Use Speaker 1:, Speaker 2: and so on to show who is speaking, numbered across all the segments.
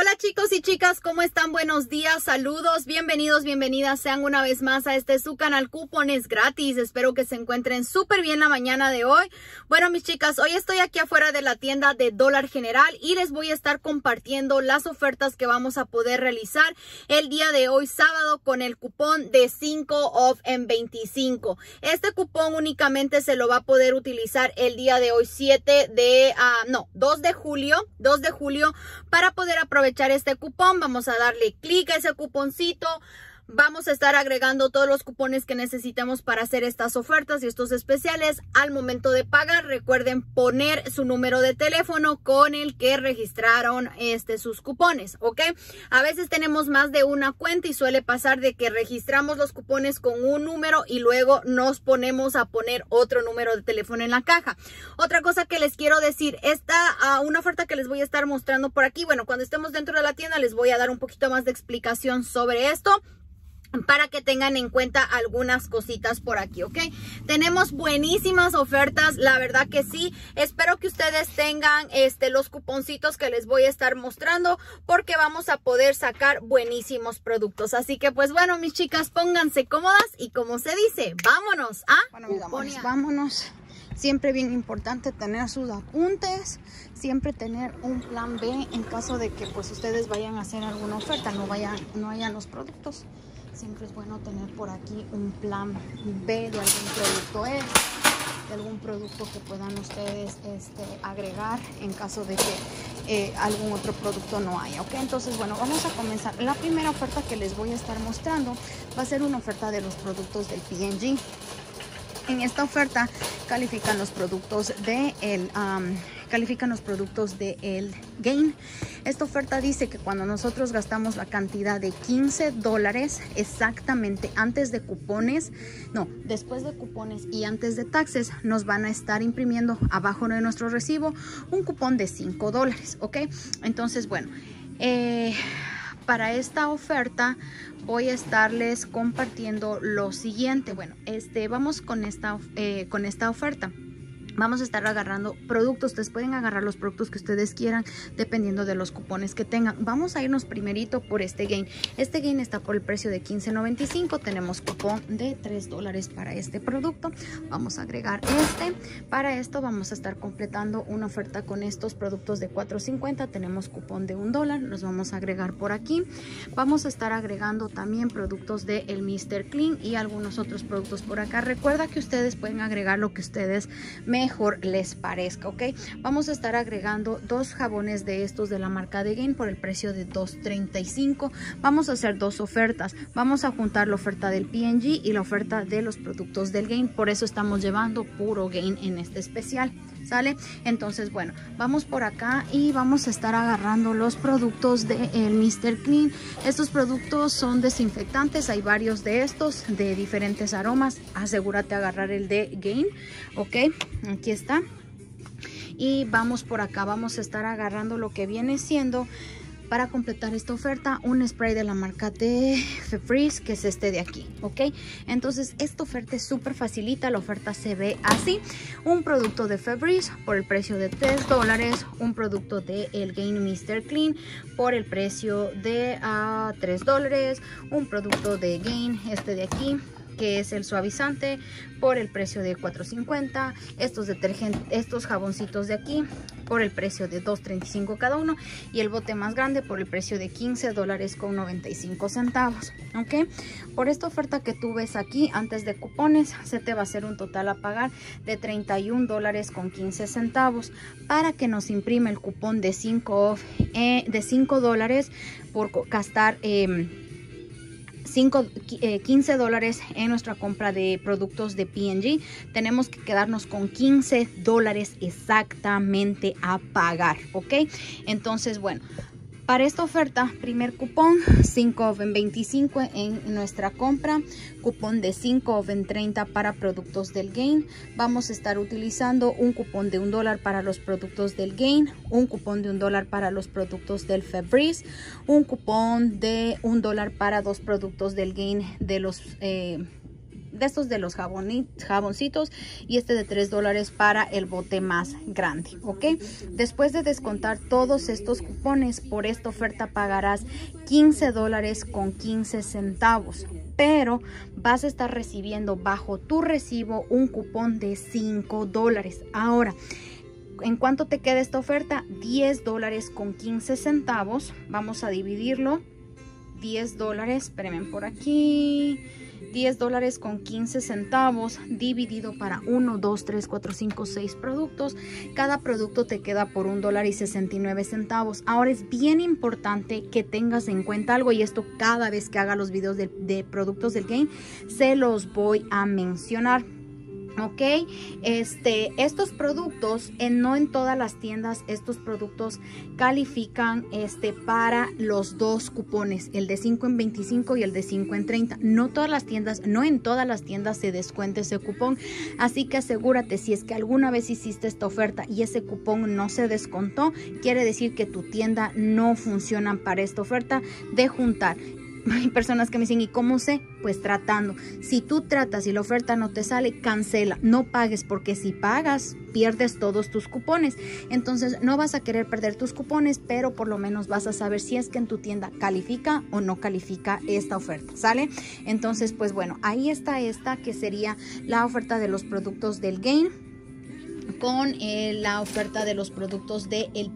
Speaker 1: Hola chicos y chicas, ¿cómo están? Buenos días, saludos, bienvenidos, bienvenidas sean una vez más a este su canal Cupones Gratis. Espero que se encuentren súper bien la mañana de hoy. Bueno, mis chicas, hoy estoy aquí afuera de la tienda de Dólar General y les voy a estar compartiendo las ofertas que vamos a poder realizar el día de hoy, sábado, con el cupón de 5 off en 25. Este cupón únicamente se lo va a poder utilizar el día de hoy, 7 de, uh, no, 2 de julio, 2 de julio, para poder aprovechar aprovechar este cupón, vamos a darle clic a ese cuponcito. Vamos a estar agregando todos los cupones que necesitamos para hacer estas ofertas y estos especiales al momento de pagar. Recuerden poner su número de teléfono con el que registraron este, sus cupones, ¿ok? A veces tenemos más de una cuenta y suele pasar de que registramos los cupones con un número y luego nos ponemos a poner otro número de teléfono en la caja. Otra cosa que les quiero decir, esta uh, una oferta que les voy a estar mostrando por aquí. Bueno, cuando estemos dentro de la tienda les voy a dar un poquito más de explicación sobre esto para que tengan en cuenta algunas cositas por aquí, ¿ok? Tenemos buenísimas ofertas, la verdad que sí. Espero que ustedes tengan este, los cuponcitos que les voy a estar mostrando porque vamos a poder sacar buenísimos productos. Así que pues bueno, mis chicas, pónganse cómodas y como se dice, vámonos a
Speaker 2: bueno, vámonos, vámonos. Siempre bien importante tener sus apuntes, siempre tener un plan B en caso de que pues ustedes vayan a hacer alguna oferta, no vayan, no hayan los productos siempre es bueno tener por aquí un plan B de algún producto E, de algún producto que puedan ustedes este, agregar en caso de que eh, algún otro producto no haya, ¿ok? Entonces, bueno, vamos a comenzar. La primera oferta que les voy a estar mostrando va a ser una oferta de los productos del P&G. En esta oferta califican los productos de el, um, califican los productos de el Gain. Esta oferta dice que cuando nosotros gastamos la cantidad de 15 dólares exactamente antes de cupones, no, después de cupones y antes de taxes, nos van a estar imprimiendo abajo de nuestro recibo un cupón de 5 dólares, ¿ok? Entonces, bueno, eh, para esta oferta voy a estarles compartiendo lo siguiente. Bueno, este, vamos con esta, eh, con esta oferta vamos a estar agarrando productos. Ustedes pueden agarrar los productos que ustedes quieran dependiendo de los cupones que tengan. Vamos a irnos primerito por este gain. Este gain está por el precio de $15.95. Tenemos cupón de 3 dólares para este producto. Vamos a agregar este. Para esto vamos a estar completando una oferta con estos productos de $4.50. Tenemos cupón de un dólar. Los vamos a agregar por aquí. Vamos a estar agregando también productos de el Mr. Clean y algunos otros productos por acá. Recuerda que ustedes pueden agregar lo que ustedes me les parezca, ¿ok? Vamos a estar agregando dos jabones de estos de la marca de Gain por el precio de $2.35. Vamos a hacer dos ofertas. Vamos a juntar la oferta del P&G y la oferta de los productos del Gain. Por eso estamos llevando puro Gain en este especial. ¿Sale? Entonces, bueno, vamos por acá y vamos a estar agarrando los productos de el Mr. Clean. Estos productos son desinfectantes, hay varios de estos de diferentes aromas. Asegúrate agarrar el de Gain, ¿ok? Aquí está. Y vamos por acá, vamos a estar agarrando lo que viene siendo para completar esta oferta un spray de la marca de Febreze que es este de aquí ok entonces esta oferta es súper facilita la oferta se ve así un producto de Febreze por el precio de 3 dólares un producto de el Gain Mr. Clean por el precio de uh, ah, 3 dólares un producto de Gain este de aquí que es el suavizante por el precio de 4.50 estos detergentes estos jaboncitos de aquí por el precio de 2.35 cada uno y el bote más grande por el precio de 15 dólares con 95 centavos ok por esta oferta que tú ves aquí antes de cupones se te va a hacer un total a pagar de 31 dólares con 15 centavos para que nos imprime el cupón de 5 eh, de 5 dólares por gastar eh, 5, 15 eh, dólares en nuestra compra de productos de P&G, tenemos que quedarnos con 15 dólares exactamente a pagar, ¿ok? Entonces, bueno, para esta oferta, primer cupón, 5 en 25 en nuestra compra, cupón de 5 en 30 para productos del Gain. Vamos a estar utilizando un cupón de un dólar para los productos del Gain, un cupón de un dólar para los productos del Febreze, un cupón de un dólar para dos productos del Gain de los... Eh, de estos de los jaboncitos y este de 3 dólares para el bote más grande, ¿ok? Después de descontar todos estos cupones, por esta oferta pagarás 15 dólares con 15 centavos, pero vas a estar recibiendo bajo tu recibo un cupón de 5 dólares. Ahora, ¿en cuánto te queda esta oferta? 10 dólares con 15 centavos. Vamos a dividirlo. 10 dólares, espérenme por aquí. 10 dólares con 15 centavos dividido para 1, 2, 3, 4, 5, 6 productos. Cada producto te queda por 1 dólar y 69 centavos. Ahora es bien importante que tengas en cuenta algo y esto cada vez que haga los videos de, de productos del game se los voy a mencionar ok este estos productos en, no en todas las tiendas estos productos califican este para los dos cupones el de 5 en 25 y el de 5 en 30 no todas las tiendas no en todas las tiendas se descuenta ese cupón. Así que asegúrate si es que alguna vez hiciste esta oferta y ese cupón no se descontó quiere decir que tu tienda no funciona para esta oferta de juntar hay personas que me dicen, ¿y cómo sé? Pues tratando. Si tú tratas y la oferta no te sale, cancela, no pagues, porque si pagas, pierdes todos tus cupones. Entonces no vas a querer perder tus cupones, pero por lo menos vas a saber si es que en tu tienda califica o no califica esta oferta, ¿sale? Entonces, pues bueno, ahí está esta que sería la oferta de los productos del Gain con eh, la oferta de los productos de el.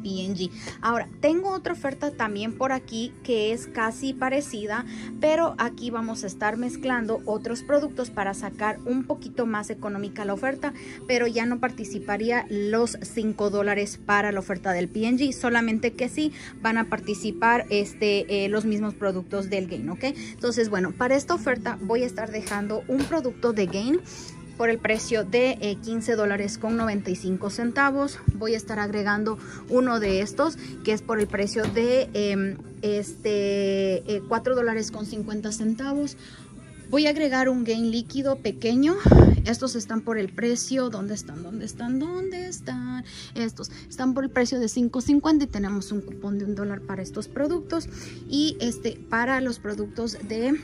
Speaker 2: Ahora, tengo otra oferta también por aquí que es casi parecida, pero aquí vamos a estar mezclando otros productos para sacar un poquito más económica la oferta, pero ya no participaría los 5 dólares para la oferta del PNG, solamente que sí van a participar este, eh, los mismos productos del Gain, ¿ok? Entonces, bueno, para esta oferta voy a estar dejando un producto de Gain por el precio de 15 eh, dólares con 95 centavos. Voy a estar agregando uno de estos que es por el precio de em, este 4 eh, dólares con 50 centavos. Voy a agregar un gain líquido pequeño. Estos están por el precio. ¿Dónde están? ¿Dónde están? ¿Dónde están? Estos están por el precio de 5.50 y tenemos un cupón de un dólar para estos productos. Y este para los productos de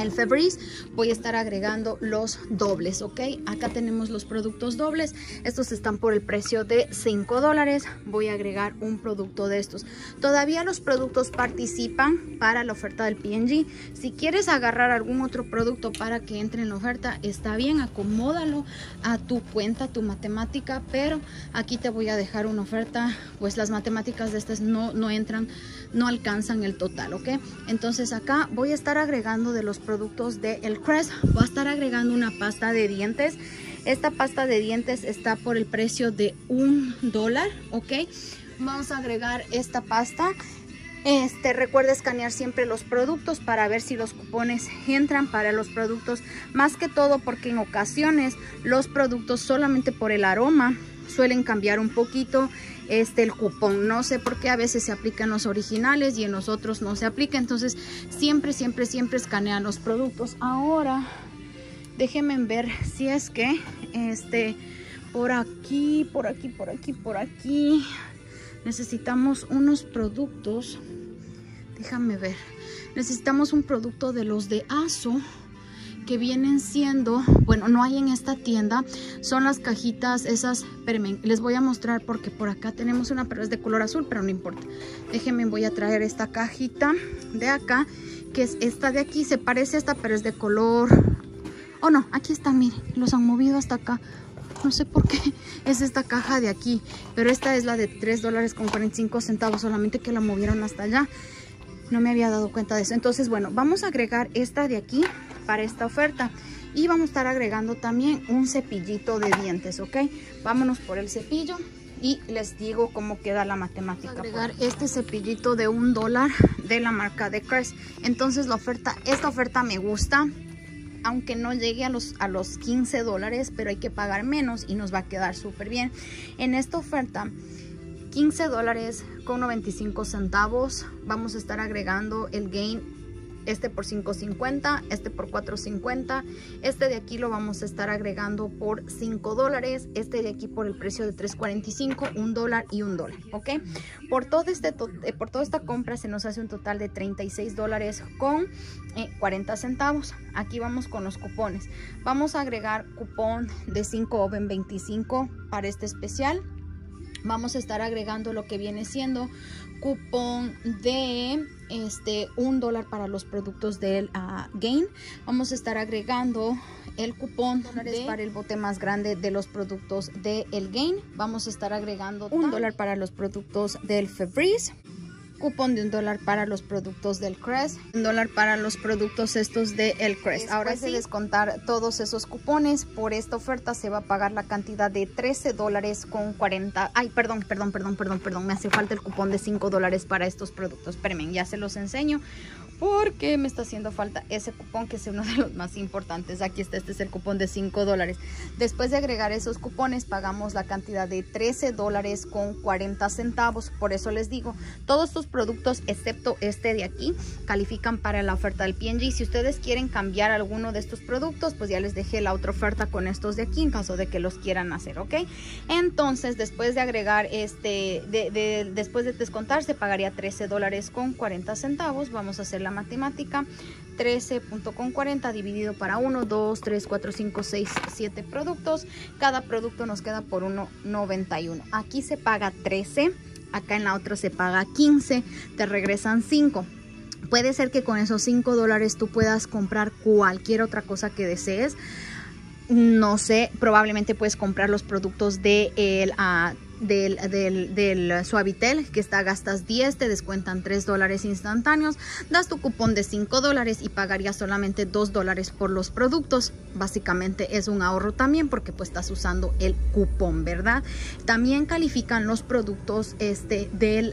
Speaker 2: el Febreze voy a estar agregando los dobles, ¿ok? Acá tenemos los productos dobles. Estos están por el precio de 5 dólares. Voy a agregar un producto de estos. Todavía los productos participan para la oferta del PNG. Si quieres agarrar algún otro producto para que entre en la oferta, está bien, acomódalo a tu cuenta, tu matemática, pero aquí te voy a dejar una oferta, pues las matemáticas de estas no, no entran, no alcanzan el total, ¿ok? Entonces acá voy a estar agregando de los productos de El Crest. Voy a estar agregando una pasta de dientes. Esta pasta de dientes está por el precio de un dólar, ¿ok? Vamos a agregar esta pasta. Este, recuerda escanear siempre los productos para ver si los cupones entran para los productos. Más que todo porque en ocasiones los productos solamente por el aroma suelen cambiar un poquito este el cupón. No sé por qué a veces se aplican los originales y en los otros no se aplica. Entonces siempre, siempre, siempre escanean los productos. Ahora déjenme ver si es que este por aquí, por aquí, por aquí, por aquí necesitamos unos productos. Déjame ver. Necesitamos un producto de los de ASO que vienen siendo, bueno, no hay en esta tienda, son las cajitas esas, espérenme, les voy a mostrar porque por acá tenemos una, pero es de color azul, pero no importa. Déjenme, voy a traer esta cajita de acá, que es esta de aquí, se parece a esta, pero es de color... Oh no, aquí está, miren, los han movido hasta acá. No sé por qué es esta caja de aquí, pero esta es la de 3 dólares con 45 centavos, solamente que la movieron hasta allá. No me había dado cuenta de eso. Entonces, bueno, vamos a agregar esta de aquí para esta oferta. Y vamos a estar agregando también un cepillito de dientes, ¿ok? Vámonos por el cepillo y les digo cómo queda la matemática. Agregar este cepillito de un dólar de la marca de Crest. Entonces la oferta, esta oferta me gusta, aunque no llegue a los, a los 15 dólares, pero hay que pagar menos y nos va a quedar súper bien. En esta oferta 15 dólares con 95 centavos. Vamos a estar agregando el Gain este por $5.50, este por $4.50, este de aquí lo vamos a estar agregando por 5 dólares, este de aquí por el precio de $3.45, un dólar y un dólar, ¿ok? Por, todo este eh, por toda esta compra se nos hace un total de 36 dólares con 40 eh, centavos. Aquí vamos con los cupones. Vamos a agregar cupón de 5 Oven 25 para este especial vamos a estar agregando lo que viene siendo cupón de este un dólar para los productos del uh, Gain. Vamos a estar agregando el cupón para el bote más grande de los productos del el Gain. Vamos a estar agregando un dólar para los productos del Febreze cupón de un dólar para los productos del Crest, un dólar para los productos estos de El Crest. Ahora sí, descontar todos esos cupones, por esta oferta se va a pagar la cantidad de 13 dólares con 40. Ay, perdón, perdón, perdón, perdón, perdón. Me hace falta el cupón de 5 dólares para estos productos. Espérenme, ya se los enseño porque me está haciendo falta ese cupón que es uno de los más importantes. Aquí está, este es el cupón de 5 dólares. Después de agregar esos cupones pagamos la cantidad de 13 dólares con 40 centavos. Por eso les digo, todos estos productos excepto este de aquí califican para la oferta del PNG. Si ustedes quieren cambiar alguno de estos productos, pues ya les dejé la otra oferta con estos de aquí en caso de que los quieran hacer, ¿ok? Entonces, después de agregar este, de, después de descontar, se pagaría 13 dólares con 40 centavos. Vamos a hacer la matemática 13.40 dividido para 1 2 3 4 5 6 7 productos. Cada producto nos queda por 1.91 aquí se paga 13 acá en la otra se paga 15 te regresan 5 puede ser que con esos 5 dólares tú puedas comprar cualquier otra cosa que desees. No sé, probablemente puedes comprar los productos de el, uh, del, del, Suavitel que está gastas 10, te descuentan 3 dólares instantáneos, das tu cupón de 5 dólares y pagarías solamente 2 dólares por los productos. Básicamente es un ahorro también porque pues estás usando el cupón, ¿verdad? También califican los productos este, del,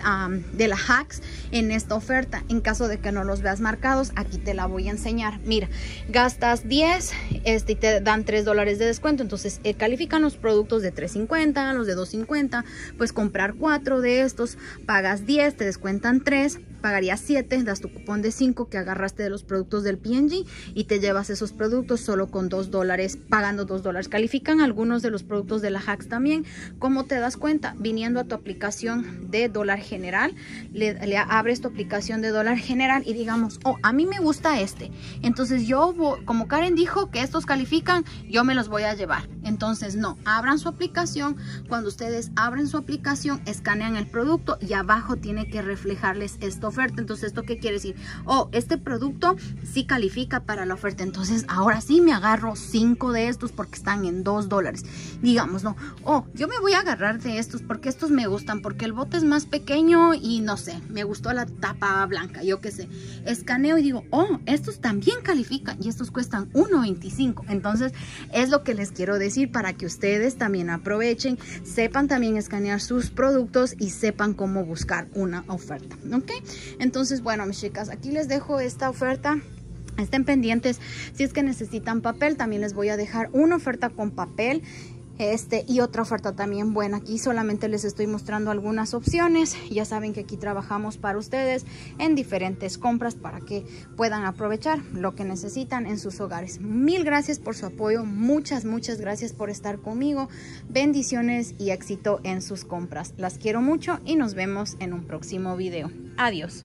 Speaker 2: de la Hacks en esta oferta. En caso de que no los veas marcados, aquí te la voy a enseñar. Mira, gastas 10 este, y te dan 3 dólares de descuento. Entonces eh, califican los productos de 3.50, los de 2.50 pues comprar cuatro de estos, pagas 10, te descuentan 3, pagarías 7, das tu cupón de 5 que agarraste de los productos del PNG y te llevas esos productos solo con 2 dólares, pagando 2 dólares. Califican algunos de los productos de la Hacks también. ¿Cómo te das cuenta? Viniendo a tu aplicación de dólar general, le, abres tu aplicación de dólar general y digamos, oh, a mí me gusta este. Entonces yo, como Karen dijo que estos califican, yo me los voy a llevar. Entonces no, abran su aplicación. Cuando ustedes abren su aplicación, escanean el producto y abajo tiene que reflejarles esta oferta. Entonces, ¿esto qué quiere decir? Oh, este producto sí califica para la oferta. Entonces, ahora sí me agarro cinco de estos porque están en dos dólares. Digamos, no. Oh, yo me voy a agarrar de estos porque estos me gustan, porque el bote es más pequeño y no sé, me gustó la tapa blanca, yo qué sé. Escaneo y digo, oh, estos también califican y estos cuestan 1.25. Entonces, es lo que les quiero para que ustedes también aprovechen, sepan también escanear sus productos y sepan cómo buscar una oferta, ¿ok? Entonces, bueno, mis chicas, aquí les dejo esta oferta. Estén pendientes si es que necesitan papel, también les voy a dejar una oferta con papel este y otra oferta también buena aquí. Solamente les estoy mostrando algunas opciones. Ya saben que aquí trabajamos para ustedes en diferentes compras para que puedan aprovechar lo que necesitan en sus hogares. Mil gracias por su apoyo. Muchas muchas gracias por estar conmigo. Bendiciones y éxito en sus compras. Las quiero mucho y nos vemos en un próximo video. Adiós